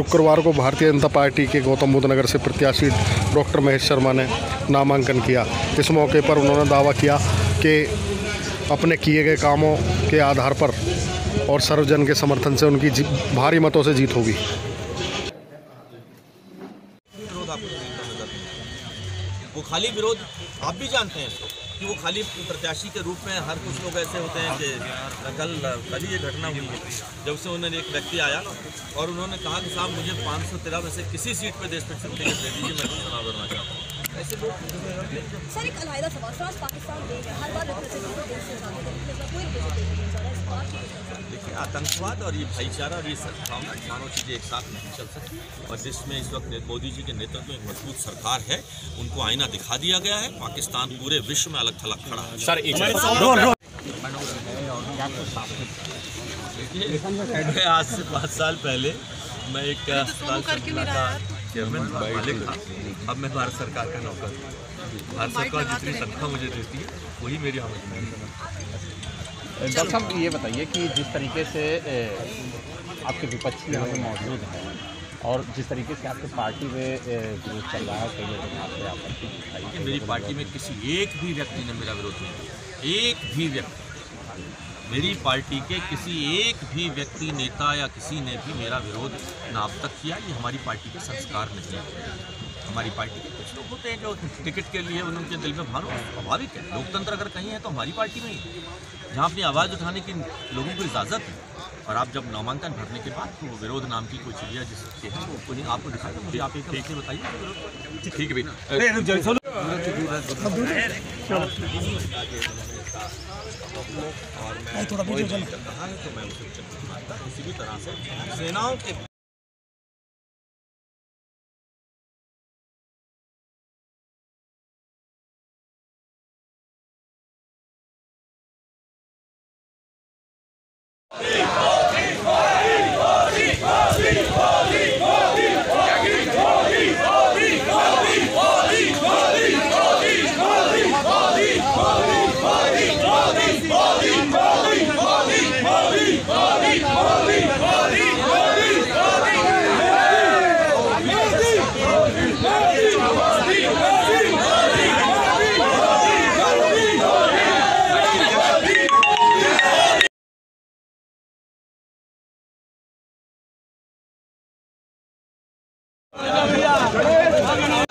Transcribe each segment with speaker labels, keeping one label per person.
Speaker 1: शुक्रवार को भारतीय जनता पार्टी के गौतम बुद्ध नगर से प्रत्याशी डॉक्टर महेश शर्मा ने नामांकन किया। इस मौके पर उन्होंने दावा किया कि अपने किए गए कामों के आधार पर और सर्वजन के समर्थन से उनकी भारी मतों से जीत होगी।
Speaker 2: वो खाली विरोध, आप भी जानते हैं इसको। कि वो खाली प्रत्याशी के रूप में हर कुछ लोग ऐसे होते हैं कि कल कल ये घटना हुई है। जब से उन्होंने एक व्यक्ति आया और उन्होंने कहा कि साहब, मुझे पाँच सौ तेरह में से किसी सीट पर देश में टिकट दे दीजिए मैं चुनाव लड़ना चाहता हूँ। ऐसे लोग
Speaker 3: सर, एक सवाल पाकिस्तान हर बार की।
Speaker 2: देखिए आतंकवाद और ये भाईचारा और ये सद्भावना मानव चीज़ें एक साथ नहीं चल सकती। और जिसमें इस वक्त मोदी जी के नेतृत्व में एक मज़बूत सरकार है उनको आईना दिखा दिया गया है। पाकिस्तान पूरे विश्व में अलग थलग खड़ा है। सर मैं आज से पाँच साल पहले मैं एक अस्पताल था चेयरमैन मालिक था। अब मैं भारत सरकार का नौकर हूँ। भारत सरकार जितनी तनख्वाह मुझे देती है वही मेरी आमदनी है।
Speaker 4: डॉक्टर साहब ये बताइए कि जिस तरीके से आपके विपक्षी यहाँ पे मौजूद हैं और जिस तरीके से आपके पार्टी में विरोध चल रहा है कई लोगों ने आपत्ति
Speaker 2: मेरी पार्टी में किसी एक भी व्यक्ति ने मेरा विरोध नहीं किया। एक भी व्यक्ति। मेरी पार्टी के किसी एक भी व्यक्ति नेता या किसी ने भी मेरा विरोध ना अब तक किया ये हमारी पार्टी के संस्कार नहीं है। हमारी पार्टी के कुछ लोग होते हैं जो टिकट के लिए उनके दिल में भारो स्वाभाविक है। लोकतंत्र अगर कहीं है तो हमारी पार्टी में ही जहाँ अपनी आवाज़ उठाने की लोगों को इजाज़त है। और आप जब नामांकन भरने के बाद तो वो विरोध नाम की कोई चीज़ है जिससे है वो कोई आपको दिखाएगा मुझे आप एक से बताइए। ठीक है भैया। और मैं कहा है तो मैं उसे नहीं मानता किसी भी तरह से सेनाओं के
Speaker 1: आज よし!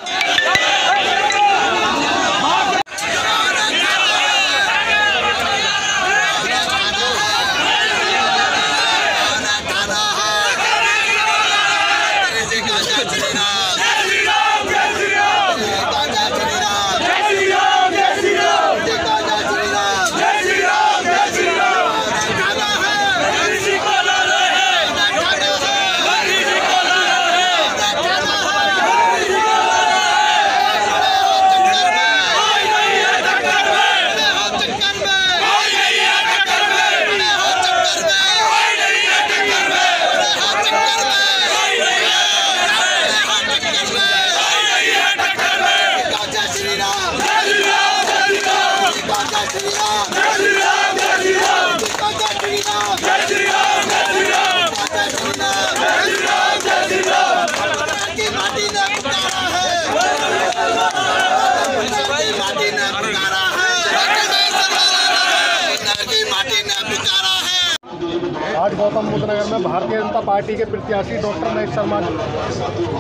Speaker 1: बुद्ध नगर में भारतीय जनता पार्टी के प्रत्याशी डॉक्टर महेश शर्मा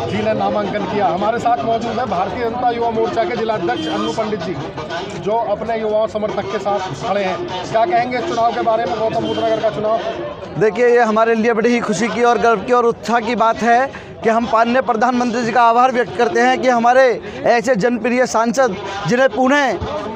Speaker 1: जी ने नामांकन किया। हमारे साथ मौजूद है भारतीय जनता युवा मोर्चा के जिलाध्यक्ष अन्नू पंडित जी, जो अपने युवाओं समर्थक के साथ खड़े हैं। क्या कहेंगे इस चुनाव के बारे में गौतम बुद्ध नगर का चुनाव?
Speaker 5: देखिए, ये हमारे लिए बड़ी ही खुशी की और गर्व की और उत्साह की बात है। कि हम माननीय प्रधानमंत्री जी का आभार व्यक्त करते हैं कि हमारे ऐसे जनप्रिय सांसद जिन्हें पुणे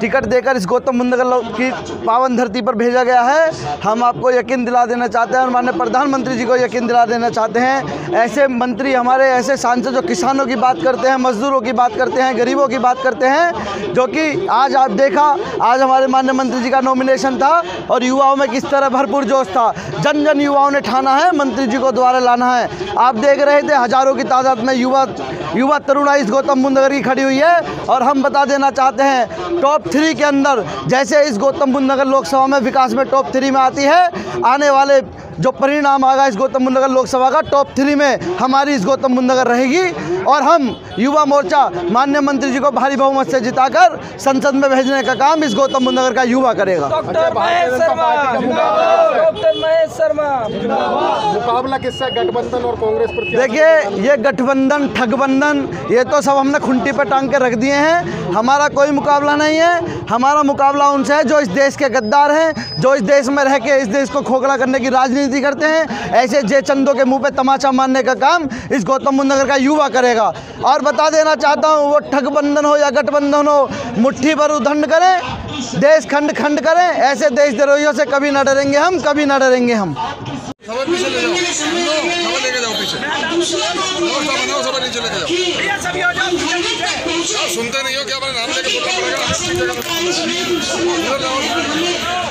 Speaker 5: टिकट देकर इस गौतम बुद्ध की पावन धरती पर भेजा गया है, हम आपको यकीन दिला देना चाहते हैं और माननीय प्रधानमंत्री जी को यकीन दिला देना चाहते हैं। ऐसे मंत्री हमारे, ऐसे सांसद जो किसानों की बात करते हैं, मजदूरों की बात करते हैं, गरीबों की बात करते हैं, जो कि आज आप देखा, आज हमारे माननीय मंत्री जी का नॉमिनेशन था और युवाओं में किस तरह भरपूर जोश था। जन जन युवाओं ने ठाना है, मंत्री जी को द्वारा लाना है। आप देख रहे थे, हज़ारों की तादाद में युवा युवा तरुणा इस गौतम बुद्ध नगर की खड़ी हुई है। और हम बता देना चाहते हैं टॉप थ्री के अंदर जैसे इस गौतम बुद्ध नगर लोकसभा में विकास में टॉप थ्री में आती है, आने वाले जो परिणाम आएगा इस गौतम बुद्ध नगर लोकसभा का टॉप थ्री में हमारी इस गौतम बुद्ध नगर रहेगी। और हम युवा मोर्चा माननीय मंत्री जी को भारी बहुमत से जिताकर संसद में भेजने का काम इस गौतम बुद्ध नगर का युवा करेगा।
Speaker 1: अच्छा मुकाबला। किससे? गठबंधन और कांग्रेस प्रत्याशी
Speaker 5: देखिए ये गठबंधन ठगबंधन ये तो सब हमने खुंटी पर टांग के रख दिए हैं। हमारा कोई मुकाबला नहीं है। हमारा मुकाबला उनसे है जो इस देश के गद्दार हैं जो इस देश में रह के इस देश को खोखला करने की राजनीति करते हैं ऐसे जय चंदों के मुँह पे तमाचा मारने का काम इस गौतम बुद्ध नगर का युवा करेगा। और बता देना चाहता हूँ वो ठगबंधन हो या गठबंधन हो मुट्ठी पर उदंड करें देश खंड खंड करें ऐसे देशद्रोहियों से कभी ना डरेंगे हम कभी ना डरेंगे हम।
Speaker 6: खबर पीछे ले जाओ। खबर लेके जाओ पीछे। व्यवस्था बनाओ सब नीचे लेके जाओ। सुनते नहीं हो क्या अपना नाम लेके बोलना पड़ेगा। जाओ।